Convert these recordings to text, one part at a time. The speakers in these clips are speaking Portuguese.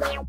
Wow.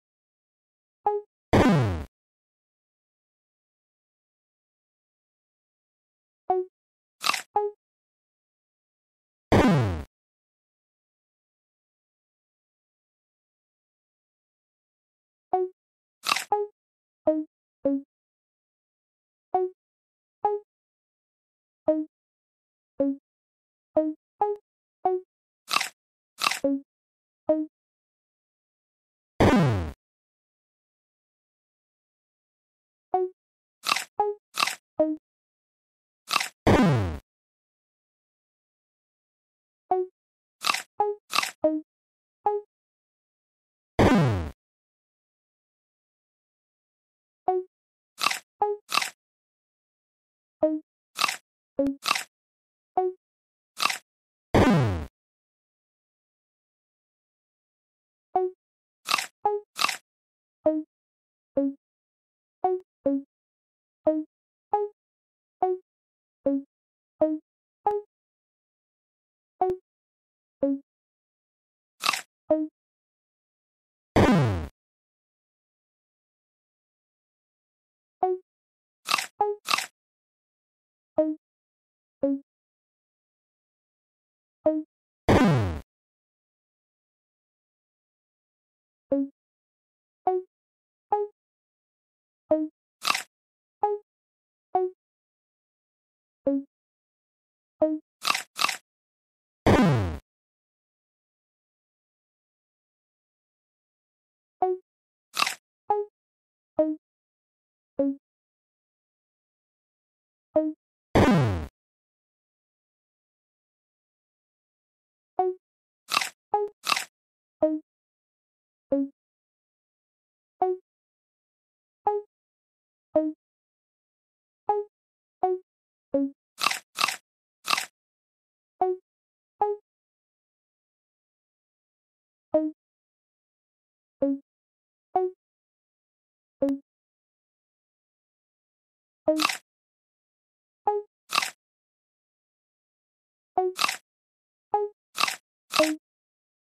you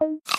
you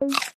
Thank you.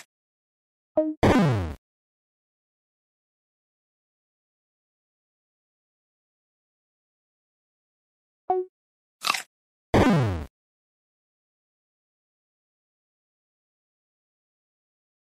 Thank you.